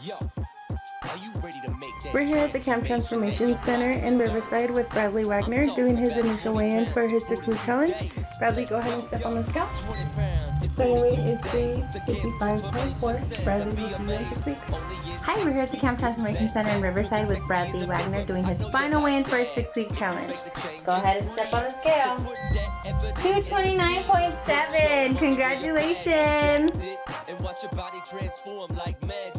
Yo, are you ready to make that We're here at the Camp Transformation Center in Riverside with Bradley Wagner doing his initial weigh-in for his six-week challenge. Bradley, go ahead and step on the scale. 20? So your weight is 355.4. Bradley will be there this week. Hi, we're here at the Camp Transformation Center in Riverside with Bradley Wagner doing his final weigh-in for his six-week challenge. Go ahead and step on the scale. 229.7. Congratulations. And watch your body transform like magic.